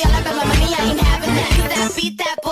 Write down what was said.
be all about my money. I ain't having that. That beat that boy.